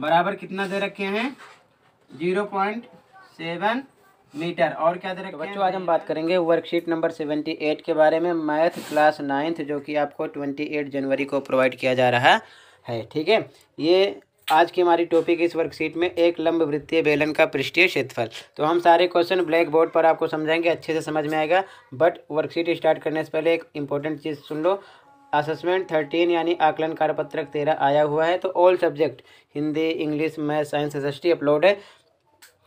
बराबर कितना दे रखे हैं? Zero point seven metre. और क्या दे रखे तो हैं? बच्चों आज हम बात करेंगे वर्कशीट नंबर सेवेंटी एट के बारे में मैथ क्लास नाइन्थ जो कि आपको ट्वेंटी एट जनवरी को प्रोवाइड किया जा रहा है। ठीक है? ये आज की हमारी टॉपिक इस वर्कशीट में एक लंब वृत्तीय बेलन का पृष्ठीय क्षेत्रफल। तो हम सारे क्वेश्चन ब्लैक बोर्ड पर आपको समझाएँगे अच्छे से समझ में आएगा। बट वर्कशीट स्टार्ट करने से पहले एक इंपॉर्टेंट चीज़ सुन लो। असेसमेंट थर्टीन यानी आकलन कार्यपत्रक तेरह आया हुआ है तो all subject Hindi English math science S upload है।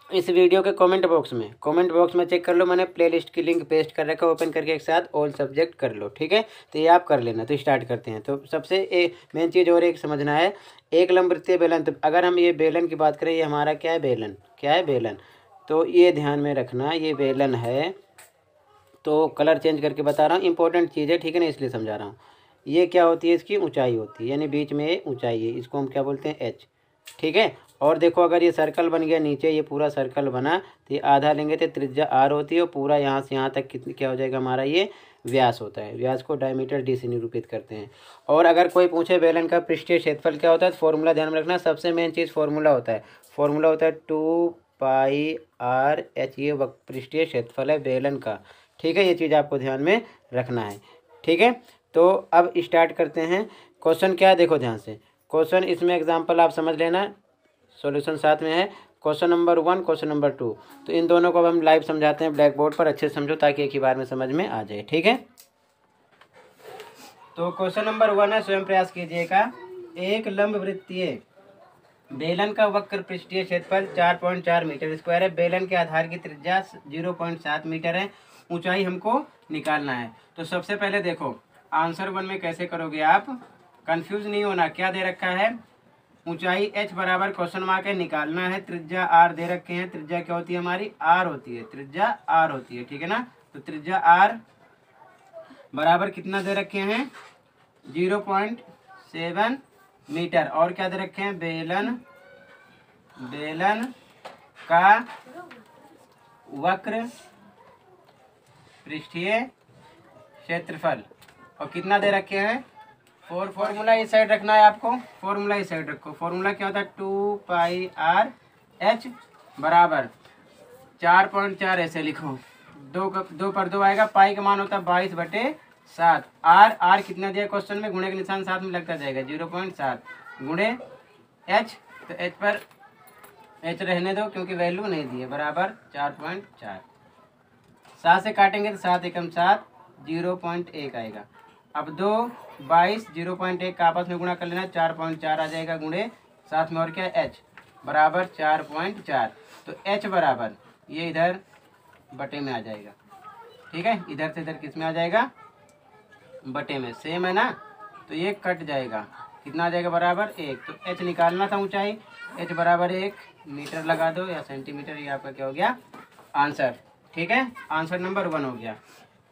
इस वीडियो के कमेंट बॉक्स में कमेंट बॉक्स में चेक कर लो, मैंने प्लेलिस्ट की लिंक पेस्ट कर रखा है ओपन करके एक साथ ऑल सब्जेक्ट कर लो, ठीक है? तो ये आप कर लेना तो स्टार्ट करते हैं। तो सबसे एक मेन चीज़ और एक समझना है, एक लंबवृत्तीय बेलन तो अगर हम ये बेलन की बात करें, ये हमारा क्या है? बेलन, क्या है? बेलन। तो ये ध्यान में रखना, ये बेलन है तो कलर चेंज करके बता रहा हूँ इंपॉर्टेंट चीज़ है, ठीक है ना? इसलिए समझा रहा हूँ। ये क्या होती है इसकी ऊंचाई होती है, यानी बीच में ऊंचाई है, इसको हम क्या बोलते हैं एच ठीक है? और देखो, अगर ये सर्कल बन गया नीचे, ये पूरा सर्कल बना तो ये आधा लेंगे तो त्रिज्या आर होती है, और पूरा यहाँ से यहाँ तक कितनी, क्या हो जाएगा हमारा, ये व्यास होता है। व्यास को डायमीटर डी से निरूपित करते हैं। और अगर कोई पूछे बेलन का पृष्ठीय क्षेत्रफल क्या होता है तो फॉर्मूला ध्यान में रखना, सबसे मेन चीज़ फॉर्मूला होता है। फॉर्मूला होता है टू पाई आर एच ये पृष्ठीय क्षेत्रफल है बेलन का। ठीक है, ये चीज़ आपको ध्यान में रखना है। ठीक है? तो अब स्टार्ट करते हैं। क्वेश्चन क्या है? देखो ध्यान से। क्वेश्चन इसमें एग्ज़ाम्पल आप समझ लेना। सॉल्यूशन साथ में है। Question number one question number two तो इन दोनों को अब हम लाइव समझाते हैं ब्लैक बोर्ड पर अच्छे से समझो, ताकि एक ही बार में समझ में आ जाए। ठीक है? तो क्वेश्चन नंबर वन है, स्वयं प्रयास कीजिएगा। एक लंब वृत्तीय। बेलन का वक्र पृष्ठीय क्षेत्रफल चार पॉइंट चार मीटर स्क्वायर है। बेलन के आधार की त्रिज्या ज़ीरो पॉइंट सात मीटर है। ऊंचाई हमको निकालना है। तो सबसे पहले देखो। आंसर वन में कैसे करोगे आप? कंफ्यूज नहीं होना, क्या दे रखा है? ऊंचाई h बराबर क्वेश्चन मार्क है, निकालना है, त्रिज्या r दे रखे हैं। त्रिज्या क्या होती है हमारी? R होती है, त्रिज्या r होती है, ठीक है ना? तो त्रिज्या r बराबर कितना दे रखे हैं? Zero point seven metre. और क्या दे रखे हैं? बेलन बेलन का वक्र पृष्ठीय क्षेत्रफल। और कितना दे रखे हैं? फोर फॉर्मूला इस साइड रखना है आपको। फॉर्मूला इस साइड रखो। फॉर्मूला क्या होता है? टू पाई आर एच बराबर। चार पॉइंट चार ऐसे लिखो। दो दो पर दो आएगा। पाई का मान होता है बाईस बटे सात। आर आर कितना दिया क्वेश्चन में? गुणे का निशान साथ में लगता जाएगा। ज़ीरो पॉइंट सात। गुणे एच तो एच पर एच रहने दो, क्योंकि वैल्यू नहीं दी है बराबर चार पॉइंट चार। सात से काटेंगे तो सात एकम सात। ज़ीरो पॉइंट एक आएगा। अब दो, बाईस, ज़ीरो पॉइंट एक का आपस में गुणा कर लेना, चार पॉइंट चार आ जाएगा गुणे, साथ में और क्या एच बराबर चार पॉइंट चार। तो एच बराबर, ये इधर बटे में आ जाएगा। ठीक है? इधर से इधर किसमें आ जाएगा? बटे में। सेम है ना? तो ये कट जाएगा। कितना आ जाएगा बराबर? एक। तो एच निकालना था ऊंचाई। एच बराबर एक। मीटर लगा दो या सेंटीमीटर ये आपका क्या हो गया? आंसर ठीक है? आंसर नंबर वन हो गया।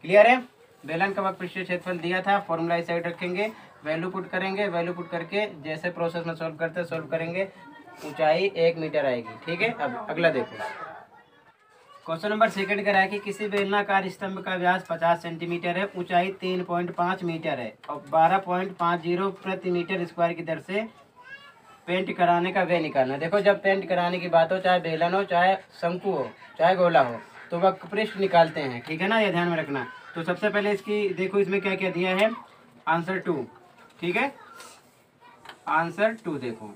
क्लियर है? बेलन का वक्त पृष्ठीय क्षेत्रफल दिया था फॉर्मूला इस साइड रखेंगे वैल्यू पुट करेंगे वैल्यू पुट करके जैसे प्रोसेस में सॉल्व करते हैं सॉल्व करेंगे, ऊंचाई एक मीटर आएगी, ठीक है? अब अगला देखो। क्वेश्चन नंबर सेकंड करा है कि किसी बेलनाकार स्तंभ का व्यास 50 सेंटीमीटर है, ऊंचाई 3.5 मीटर है, और 12.50 प्रति मीटर स्क्वायर की दर से पेंट कराने का वे निकालना देखो, जब पेंट कराने की बात हो, चाहे बेलन हो, चाहे शंकु हो, चाहे गोला हो तो वह पृष्ठ निकालते हैं, ठीक है ना? ये ध्यान में रखना। तो सबसे पहले इसकी, देखो इसमें क्या क्या दिया है। आंसर टू ठीक है? आंसर टू देखो।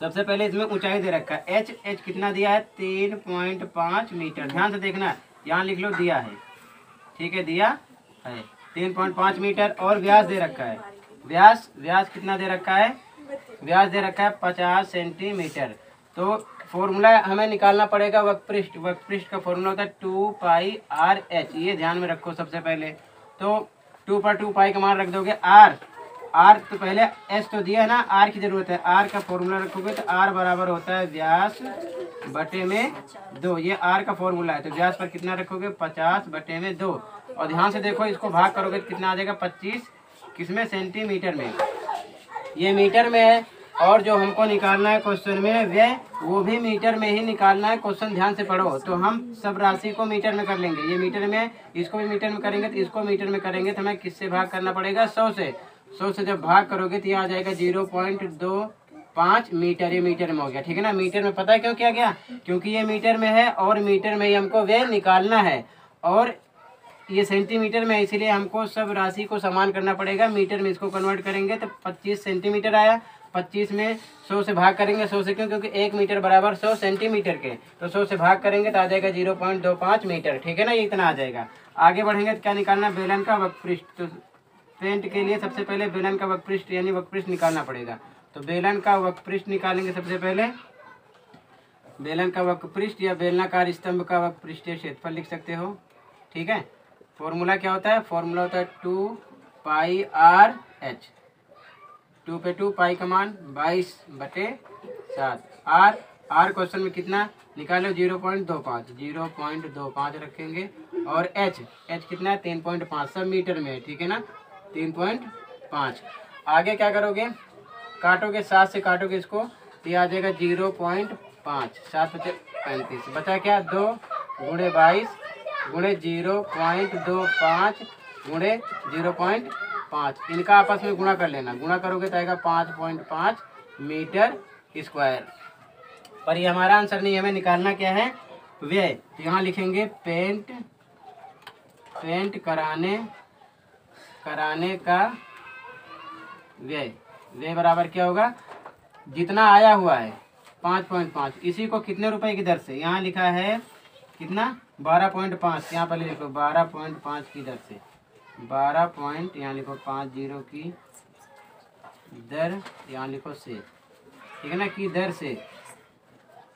सबसे पहले इसमें ऊंचाई दे रखा है। एच एच कितना दिया है? तीन पॉइंट पाँच मीटर। ध्यान से देखना, यहाँ लिख लो, दिया है। ठीक है, दिया है। तीन पॉइंट पाँच मीटर और व्यास दे रखा है। व्यास व्यास कितना दे रखा है? व्यास दे रखा है पचास सेंटीमीटर। तो फॉर्मूला हमें निकालना पड़ेगा वक्पृष्ठ वक्पृष्ठ का फॉर्मूला होता है टू पाई आर एच। ये ध्यान में रखो सबसे पहले। तो टू पर टू पाई का मान रख दोगे आर। आर तो पहले एस तो दिया है ना, आर की ज़रूरत है। आर का फॉर्मूला रखोगे तो आर बराबर होता है व्यास बटे में दो। ये आर का फॉर्मूला है तो व्यास पर कितना रखोगे? पचास बटे में दो। और ध्यान से देखो, इसको भाग करोगे तो कितना आ जाएगा? पच्चीस। किसमें? सेंटीमीटर में। ये मीटर में है। और जो हमको निकालना है क्वेश्चन में वे वो भी मीटर में ही निकालना है। क्वेश्चन ध्यान से पढ़ो। तो हम सब राशि को मीटर में कर लेंगे। ये मीटर में, इसको भी मीटर में करेंगे तो इसको मीटर में करेंगे। तो हमें किससे भाग करना पड़ेगा? सौ से। सौ से जब भाग करोगे तो ये आ जाएगा ज़ीरो पॉइंट दो पाँच मीटर ये मीटर में हो गया। ठीक है ना? मीटर में पता है क्यों किया गया? क्योंकि ये मीटर में है और मीटर में ही हमको वे निकालना है। और ये सेंटीमीटर में, इसीलिए हमको सब राशि को समान करना पड़ेगा। मीटर में इसको कन्वर्ट करेंगे तो पच्चीस सेंटीमीटर आया। पच्चीस में सौ से भाग करेंगे, सौ से क्यों? क्योंकि एक मीटर बराबर सौ सेंटीमीटर के। तो सौ से भाग करेंगे तो आ जाएगा ज़ीरो पॉइंट दो पाँच मीटर। ठीक है ना? ये इतना आ जाएगा। आगे बढ़ेंगे तो क्या निकालना? बेलन का वक्पृष्ठ। तो पेंट के लिए सबसे पहले बेलन का वक्पृष्ठ यानी वक्पृष्ठ निकालना पड़ेगा। तो बेलन का वक्पृष्ठ निकालेंगे सबसे पहले। बेलन का वक्पृष्ठ या बेलनाकार स्तंभ का वक्पृष्ठ क्षेत्रफल लिख सकते हो। ठीक है? फॉर्मूला क्या होता है? फॉर्मूला होता है two pi R H. Two पे टू, पाई का मान बाईस बटे सात। आर आर क्वेश्चन में कितना? निकालो, ज़ीरो पॉइंट दो पाँच। ज़ीरो पॉइंट दो पाँच रखेंगे। और एच एच कितना है? तीन पॉइंट पाँच। सब मीटर में है, ठीक है ना? तीन पॉइंट पाँच। आगे क्या करोगे? काटोगे, सात से काटोगे इसको तो आ जाएगा ज़ीरो पॉइंट पाँच। सात बचे पैंतीस। बचा क्या? दो गुणे बाईस गुणे ज़ीरो पॉइंट दो पाँच गुणे ज़ीरो पॉइंट पाँच। इनका आपस में गुणा कर लेना। गुणा करोगे तो आएगा पाँच पॉइंट पाँच मीटर स्क्वायर। पर ये हमारा आंसर नहीं है, हमें निकालना क्या है? व्यय। तो यहाँ लिखेंगे पेंट पेंट कराने कराने का व्यय। व्यय बराबर क्या होगा? जितना आया हुआ है, पाँच पॉइंट पाँच। इसी को कितने रुपए की दर से? यहाँ लिखा है कितना? बारह पॉइंट पाँच। यहाँ पर लिखो, बारह पॉइंट पाँच की दर से। बारह पॉइंट, यहाँ लिखो पाँच ज़ीरो की दर, यहाँ लिखो से। ठीक है ना, की दर से।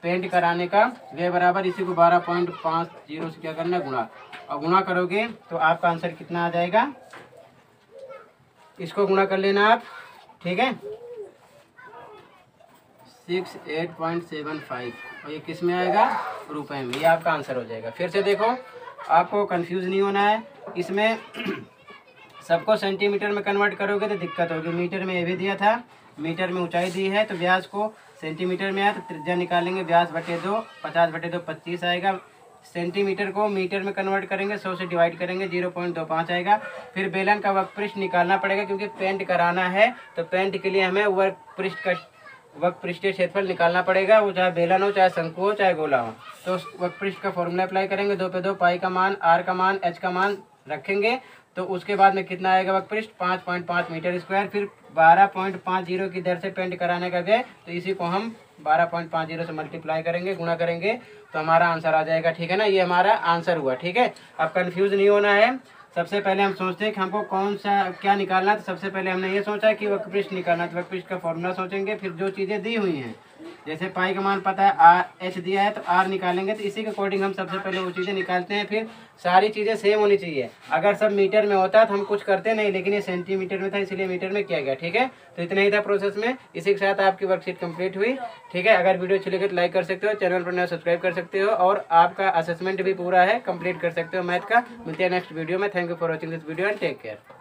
पेंट कराने का वे बराबर, इसी को बारह पॉइंट पाँच ज़ीरो से क्या करना गुणा। और गुणा करोगे तो आपका आंसर कितना आ जाएगा? इसको गुणा कर लेना आप, ठीक है? Six eight point seven five. और ये किसमें आएगा? रुपए में। ये आपका आंसर हो जाएगा। फिर से देखो, आपको कंफ्यूज नहीं होना है। इसमें सबको सेंटीमीटर में कन्वर्ट करोगे तो दिक्कत होगी। मीटर में ये भी दिया था, मीटर में ऊंचाई दी है तो ब्याज को सेंटीमीटर में आया तो त्रिज्या निकालेंगे ब्याज बटे दो, पचास बटे दो, पच्चीस आएगा। सेंटीमीटर को मीटर में कन्वर्ट करेंगे, सौ से डिवाइड करेंगे, ज़ीरो पॉइंट दो पाँच आएगा। फिर बेलन का वर्क पृष्ठ निकालना पड़ेगा क्योंकि पेंट कराना है तो पेंट के लिए हमें वर्क पृष्ठ का वक पृष्ठीय क्षेत्रफल निकालना पड़ेगा, वो चाहे बेलन हो, चाहे शंकु हो, चाहे गोला हो। तो वक पृष्ठ का फॉर्मूला अप्लाई करेंगे, दो पे दो, पाई का मान, आर का मान एच का मान रखेंगे। तो उसके बाद में कितना आएगा वक पृष्ठ पाँच पॉइंट पाँच मीटर स्क्वायर, फिर बारह पॉइंट पाँच ज़ीरो की दर से पेंट कराने का व्यय। तो इसी को हम बारह पॉइंट पाँच ज़ीरो से मल्टीप्लाई करेंगे, गुणा करेंगे। तो हमारा आंसर आ जाएगा, ठीक है ना? ये हमारा आंसर हुआ, ठीक है? अब कन्फ्यूज़ नहीं होना है। सबसे पहले हम सोचते हैं कि हमको कौन सा, क्या निकालना है। तो सबसे पहले हमने ये सोचा कि वक्रपृष्ठ निकालना तो वक्रपृष्ठ का फॉर्मूला सोचेंगे, फिर जो चीज़ें दी हुई हैं जैसे पाई का मान पता है आर एच दिया है तो आर निकालेंगे तो इसी के अकॉर्डिंग हम सबसे पहले वो चीज़ें निकालते हैं, फिर सारी चीज़ें सेम होनी चाहिए। अगर सब मीटर में होता तो हम कुछ करते नहीं, लेकिन ये सेंटीमीटर में था, इसीलिए मीटर में किया गया, ठीक है? तो इतना ही था प्रोसेस में, इसी के साथ आपकी वर्कशीट कंप्लीट हुई, ठीक है? अगर वीडियो अच्छी लगे तो लाइक कर सकते हो चैनल पर नया सब्सक्राइब कर सकते हो, और आपका असेसमेंट भी पूरा है कंप्लीट कर सकते हो मैथ का। मिलते हैं नेक्स्ट वीडियो में thank you for watching this video and take care